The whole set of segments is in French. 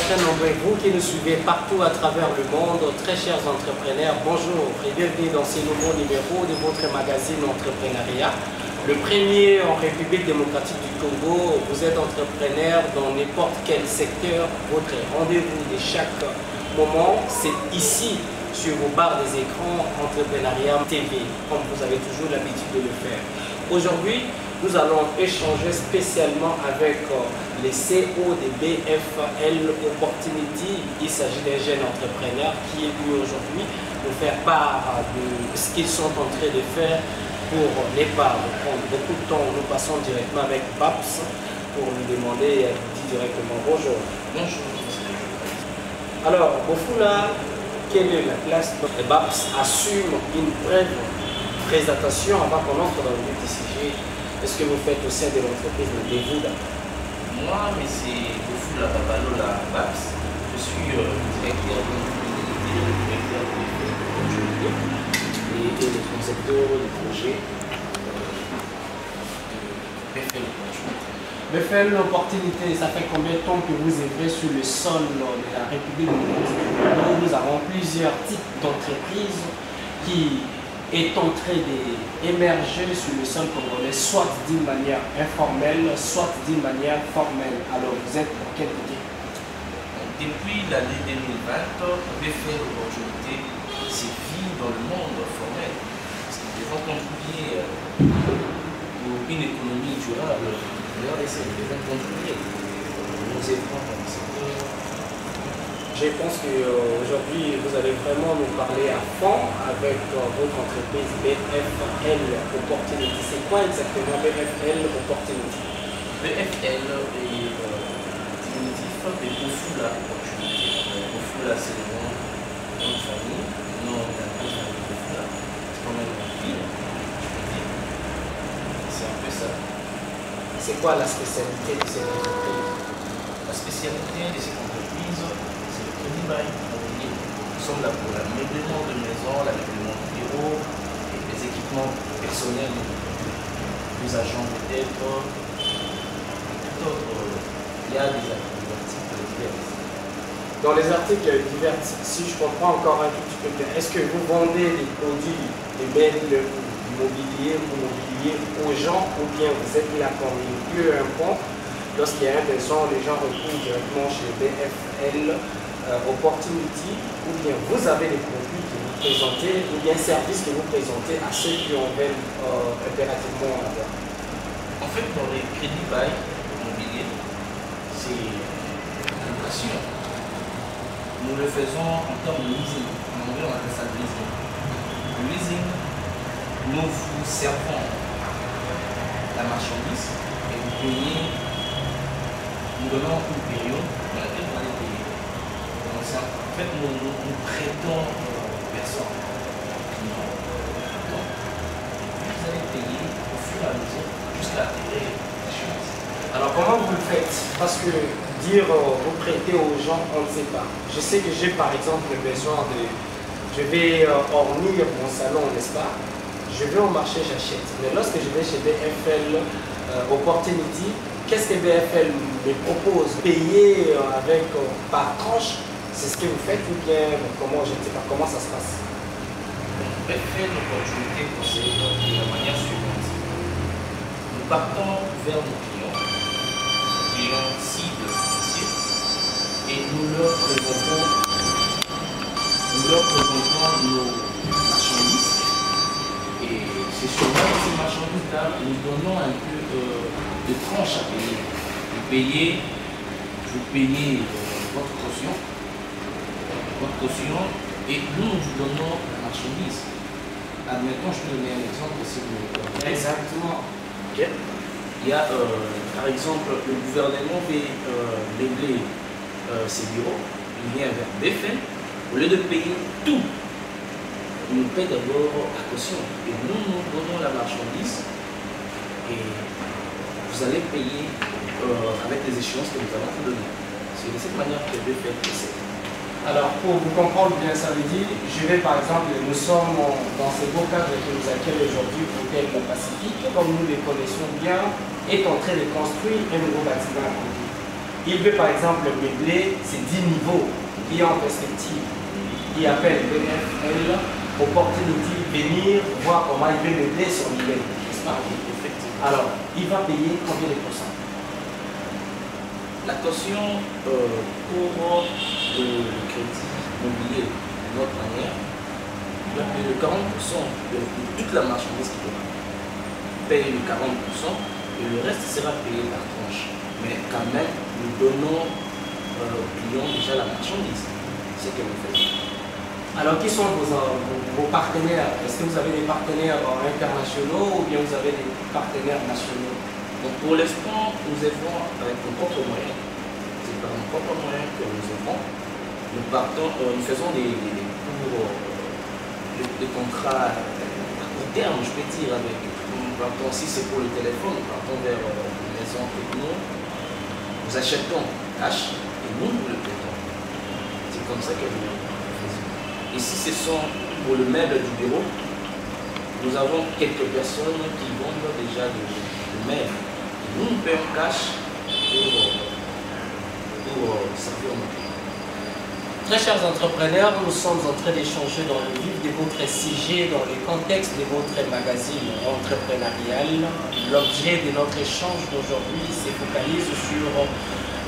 très nombreux, vous qui nous suivez partout à travers le monde, très chers entrepreneurs, bonjour et bienvenue dans ce nouveau numéro de votre magazine Entrepreneuriat. Le premier en République démocratique du Congo, vous êtes entrepreneur dans n'importe quel secteur, votre rendez-vous de chaque moment, c'est ici sur vos barres des écrans Entrepreneuriat TV, comme vous avez toujours l'habitude de le faire. Aujourd'hui, nous allons échanger spécialement avec euh, les CO de BFL Opportunity. Il s'agit d'un jeune entrepreneur qui est venu aujourd'hui nous faire part de ce qu'ils sont en train de faire pour l'épargne. Prendre beaucoup de temps, nous passons directement avec BAPS pour lui demander, dit directement bonjour. Bonjour. Alors, Bofula, quelle est la place de BAPS assume une brève présentation avant qu'on entre dans le vif du sujet? Est-ce que vous faites au sein de l'entreprise de Devouda Moi, mais c'est Bofula Babalola Babs. Je suis euh, directeur de l'unité, directeur de l'opportunité et, et le concepteur du projet euh, de BFL Opportunité. BFL Opportunité, ça fait combien de temps que vous œuvrez sur le sol de la République du Nous avons plusieurs types d'entreprises qui est en train d'émerger sur le sol congolais, soit d'une manière informelle, soit d'une manière formelle. Alors vous êtes pour quel côté? Depuis l'année 2020, BFL Opportunité s'est vu dans le monde formel. Qu'ils devons contribuer pour une économie durable. Regardez, c'est devons contribuer. Nous œuvrons dans le secteur je pense qu'aujourd'hui, vous allez vraiment nous parler à fond avec euh, votre entreprise BFL Opportunity. C'est quoi exactement BFL Opportunity BFL est euh, diminutif de Bofula Opportunity. Bofula, c'est le nom de notre famille, le nom de la famille Bofula. C'est quand même une ville. C'est un peu ça. C'est quoi la spécialité de cette entreprise? La spécialité de cette entreprise, Nous sommes là pour l'ameublement de maison, l'ameublement de bureau et les équipements personnels des agents peut-être tout autre. Il y a des articles divers. Dans les articles divers, si je comprends encore un petit peu est-ce que vous vendez des produits, des meubles immobiliers ou mobiliers aux gens ou bien vous êtes là comme peu importe lorsqu'il y a un besoin, les gens recourent directement chez BFL euh, Opportunity, ou bien vous avez des produits que vous présentez, ou bien un service que vous présentez à ceux qui en veulent euh, impérativement avoir. En fait, dans les crédits bail immobiliers, c'est une. Nous le faisons en termes de leasing. En anglais, on appelle leasing. Le leasing, nous vous servons la marchandise et vous payez nous donnons une période dans laquelle vous allez payer. Donc, en fait, nous, nous, nous prêtons aux personnes. Donc, vous allez payer au fur et à mesure jusqu'à la durée d'échéance. Alors comment vous le faites? Parce que dire euh, vous prêtez aux gens, on ne sait pas. Je sais que j'ai par exemple le besoin de... Je vais euh, ornir mon salon, n'est-ce pas? Je vais au marché, j'achète. Mais lorsque je vais chez BFL euh, Opportunity, qu'est-ce que BFL me propose? Payer euh, avec euh, par tranche, c'est ce que vous faites ou bien comment je ne sais pas comment ça se passe? BFL l'opportunité procède de la manière suivante. Nous partons vers nos clients, nos clients cibles et nous leur présentons, nous leur présentons nos marchandises. Et c'est de ces marchandises-là, nous donnons un peu euh, de tranches à payer. Vous payez, vous payez euh, votre caution, votre caution, et nous, nous vous donnons la marchandise. Admettons, je peux donner un exemple si vous. Exactement. Il y a, euh, par exemple, le gouvernement veut euh, régler euh, ses bureaux, il vient vers BFM, au lieu de payer tout, il nous paie d'abord la caution. Et nous, nous donnons la marchandise et vous allez payer euh, avec les échéances que nous allons vous donner. C'est de cette manière que BFM procède. Alors, pour vous comprendre bien, ça veut dire, je vais par exemple, nous sommes dans ce beau cadre que nous accueille aujourd'hui, Hôtel Pacifique, comme nous les connaissons bien, est en train de construire un nouveau bâtiment. Il veut par exemple meubler ces 10 niveaux qui en perspective. Il appelle BFL Opportunity venir voir comment il veut meubler son niveau. Alors, il va payer combien de pourcents? La caution euh, pour le, crédit immobilier de notre manière, il va payer le 40% de, toute la marchandise qu'il aura. Paye le 40% et le reste sera payé par tranche. Mais quand même, nous donnons euh, aux clients déjà la marchandise. C'est ce que nous faisons. Alors, qui sont vos, partenaires? Est-ce que vous avez des partenaires internationaux ou bien vous avez des partenaires nationaux? Donc, pour l'instant, nous œuvrons avec nos propres moyens. Propres moyens que nous œuvrons. Nous, partons, euh, faisons des, des, des, contrats à court terme, je peux dire, avec. Nous partons, si c'est pour le téléphone, nous partons vers euh, une maison techno. Nous achetons cash et nous, nous le payons. C'est comme ça que nous Ici, ce sont pour le meuble du bureau. Nous avons quelques personnes qui vendent déjà le, meuble. Nous, payons cash pour, euh. Très chers entrepreneurs, nous sommes en train d'échanger dans le vif de votre CG, dans le contexte de votre magazine entrepreneurial. L'objet de notre échange d'aujourd'hui se focalise sur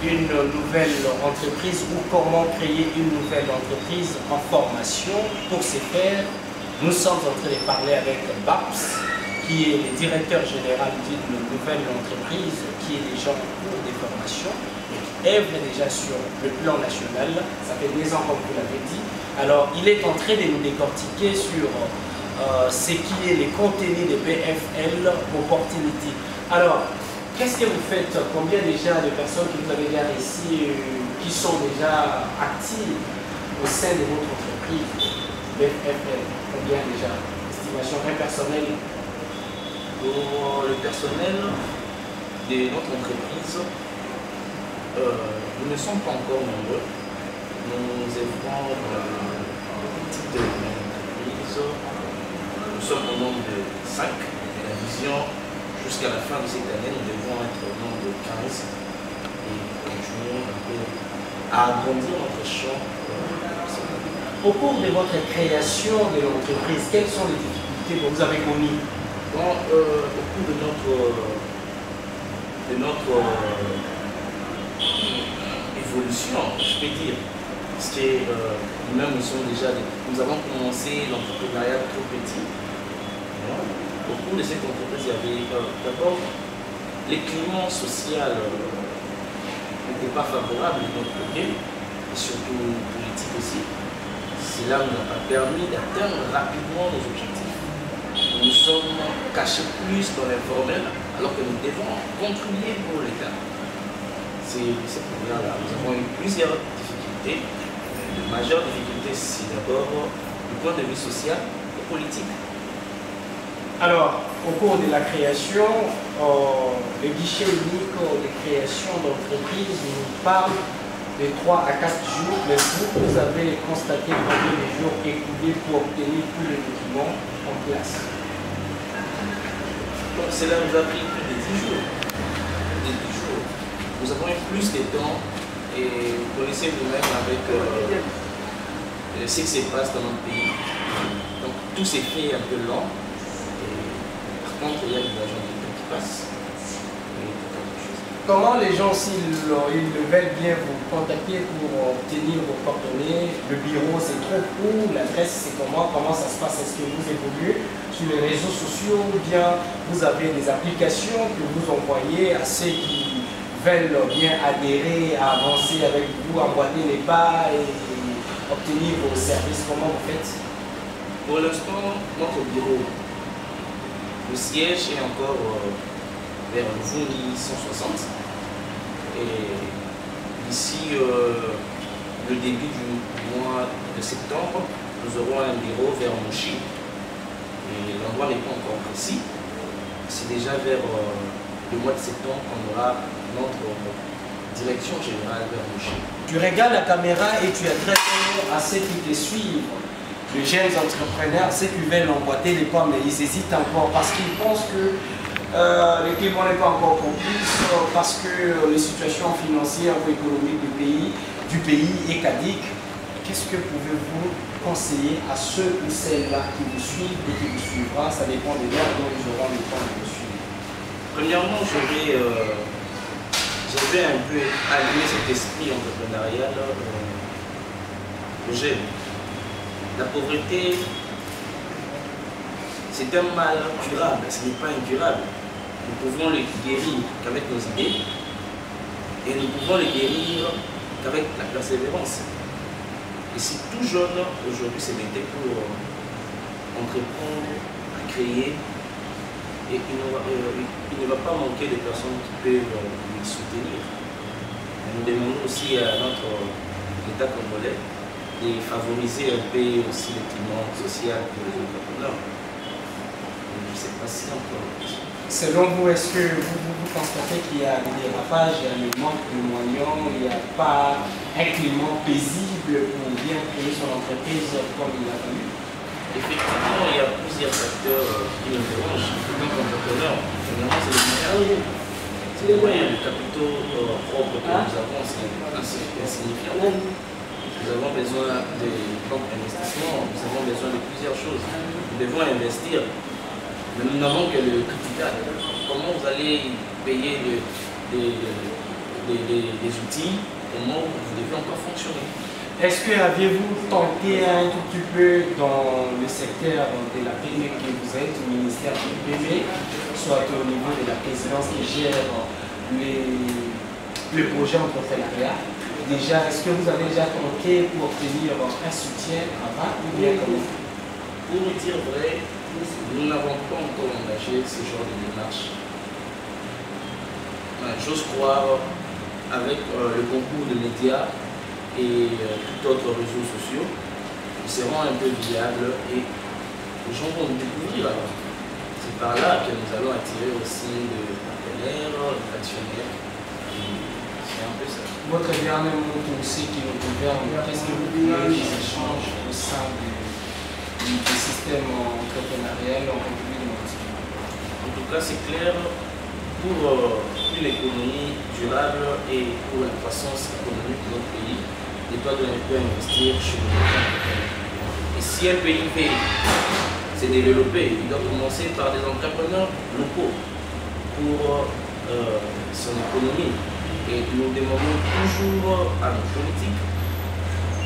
une nouvelle entreprise ou comment créer une nouvelle entreprise en formation. Pour ce faire, nous sommes en train de parler avec BAPS, qui est le directeur général d'une nouvelle entreprise qui est déjà en cours de formation œuvre déjà sur le plan national. Ça fait des ans, comme vous l'avez dit. Alors, il est en train de nous décortiquer sur euh, ce qui est les contenus de PFL Opportunity. Alors, Qu'est-ce que vous faites? Combien déjà de personnes que vous avez déjà ici euh, qui sont déjà actives au sein de votre entreprise BFL Combien déjà? Estimation impersonnelle Pour le personnel de notre entreprise, nous ne sommes pas encore nombreux. Nous œuvrons dans une petite entreprise. Nous sommes au nombre de 5. Et la vision jusqu'à la fin de cette année, nous devons être au nombre de 15 et continuer un peu à agrandir notre champ. Au cours de votre création de l'entreprise, quelles sont les difficultés que vous avez connues euh, Au cours de notre, de notre euh, je peux dire, parce que euh, nous-mêmes, nous sommes déjà, nous avons commencé l'entrepreneuriat trop petit au cours de cette entreprise, il y avait euh, d'abord les climats sociaux euh, n'étaient pas favorables de notre côté, et surtout politique aussi. Cela nous a pas permis d'atteindre rapidement nos objectifs. Nous sommes cachés plus dans l'informel alors que nous devons contribuer pour l'État. C'est pour là Nous avons eu plusieurs difficultés. La majeure difficulté, c'est d'abord du point de vue social et politique. Alors, au cours de la création, euh, le guichet unique de création d'entreprise nous parle de 3 à 4 jours, mais vous, vous avez constaté combien de jours écoulés pour obtenir tous les documents en place cela nous a pris plus de 10 jours. jours. Nous avons plus de temps et vous connaissez vous-même avec euh, ce qui se passe dans notre pays. Donc, tout s'est fait un peu lent il y a des agents qui passent. Comment les gens, s'ils veulent bien vous contacter pour obtenir vos coordonnées, le bureau c'est trop court, l'adresse c'est comment, comment ça se passe, est-ce que vous évoluez sur les réseaux sociaux ou bien vous avez des applications que vous envoyez à ceux qui veulent bien adhérer, avancer avec vous, emboîter les pas et obtenir vos services, comment vous faites? Pour l'instant, notre bureau le siège est encore euh, vers le 160. Et d'ici euh, le début du mois de septembre, nous aurons un bureau vers Mouchi. Et l'endroit n'est pas encore précis. C'est déjà vers euh, le mois de septembre qu'on aura notre direction générale vers Mouchi. Tu regardes la caméra et tu es très à ceux qui te suivent les jeunes entrepreneurs, ceux qui veulent emboîter les pommes, mais ils hésitent encore parce qu'ils pensent que Euh, le climat n'est pas encore propice parce que les situations financières ou économiques du pays, du pays est caduque. Qu'est-ce que pouvez-vous conseiller à ceux ou celles-là qui vous suivent et qui vous suivra? Ça dépend de l'heure dont ils auront le temps de vous suivre. Premièrement, je vais, euh, un peu allumer cet esprit entrepreneurial euh, La pauvreté, c'est un mal curable, ce n'est pas incurable. Nous pouvons le guérir qu'avec nos idées et nous pouvons le guérir qu'avec la persévérance. Et si tout jeune aujourd'hui se mettait pour entreprendre, à créer, et il ne, va, euh, pas manquer de personnes qui peuvent lui soutenir. nous demandons aussi à notre État congolais de favoriser un peu aussi le climat social pour les entrepreneurs. Je ne sais pas si encore. Selon vous, est-ce que vous, constatez qu'il y a des dérapages, il y a le manque de moyens, il n'y a pas un climat paisible pour bien créer son entreprise comme il a fallu Effectivement, il y a plusieurs facteurs qui nous dérangent. En tant qu'entrepreneur, finalement, c'est les moyens. C'est les moyens, le capitaux euh, propres que nous avons, c'est insignifiant. Nous avons besoin de banques d'investissement, nous avons besoin de plusieurs choses. Nous devons investir mais nous n'avons que le capital. Comment vous allez payer les, outils? Comment vous devez encore fonctionner? Est-ce que aviez-vous tenté un tout petit peu dans le secteur de la PME que vous êtes, au ministère du PME, soit au niveau de la présidence qui gère les, le projet entrepreneuriat Déjà, est-ce que vous avez déjà tenté pour obtenir un soutien avant ou bien comment? Pour dire vrai, nous n'avons pas encore engagé ce genre de démarche. J'ose croire, avec euh, le concours de médias et euh, tout autres réseaux sociaux, nous serons un peu viables et les gens vont nous découvrir C'est par là que nous allons attirer aussi des partenaires, des actionnaires. C'est un peu ça. Votre dernier mot aussi qui nous gouverne, qu'est-ce que vous voulez qu'ils échangent au sein du système entrepreneurial en République En tout cas, c'est clair, pour euh, une économie durable et pour la croissance économique de notre pays, doit investir chez Et si un pays veut se développer, il doit commencer par des entrepreneurs locaux pour euh, son économie. Et nous demandons toujours à nos politiques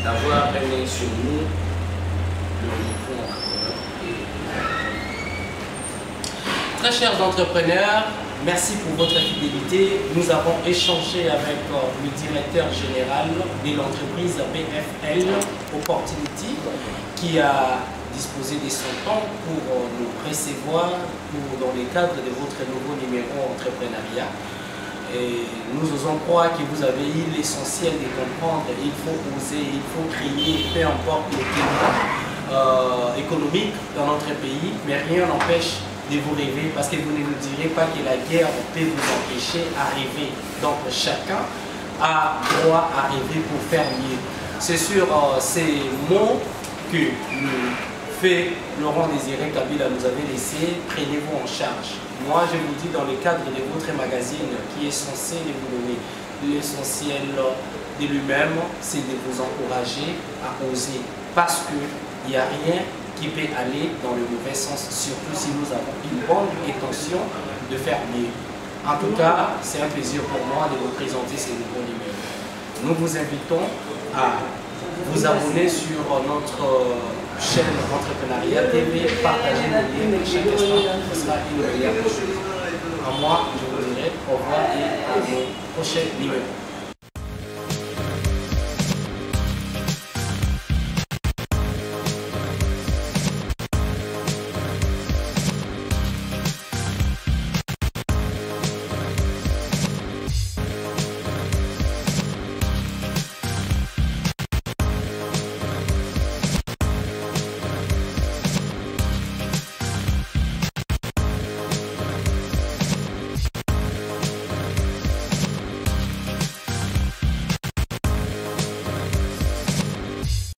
d'avoir un œil sur nous Très chers entrepreneurs, merci pour votre fidélité. Nous avons échangé avec euh, le directeur général de l'entreprise BFL Opportunity qui a disposé de son temps pour euh, nous recevoir dans le cadre de votre nouveau numéro entrepreneuriat. Et nous osons croire que vous avez eu l'essentiel de comprendre. Il faut oser, il faut crier, peu importe le climat. Euh, économique dans notre pays, mais rien n'empêche de vous rêver parce que vous ne nous direz pas que la guerre peut vous empêcher à rêver. Donc chacun a droit à rêver pour faire mieux. C'est sur euh, ces mots que le fait Laurent Désiré Kabila nous avait laissé, prenez-vous en charge. Moi, je vous dis dans le cadre de votre magazine qui est censé vous donner l'essentiel de lui-même, c'est de vous encourager à oser parce que il n'y a rien qui peut aller dans le mauvais sens, surtout si nous avons une bonne intention de faire mieux. En tout cas, c'est un plaisir pour moi de vous présenter ces nouveaux numéros. Nous vous invitons à vous abonner sur notre chaîne Entrepreneuriat TV, partager nos liens chaque instant. À moi, je vous dirai au revoir et à nos prochains numéros.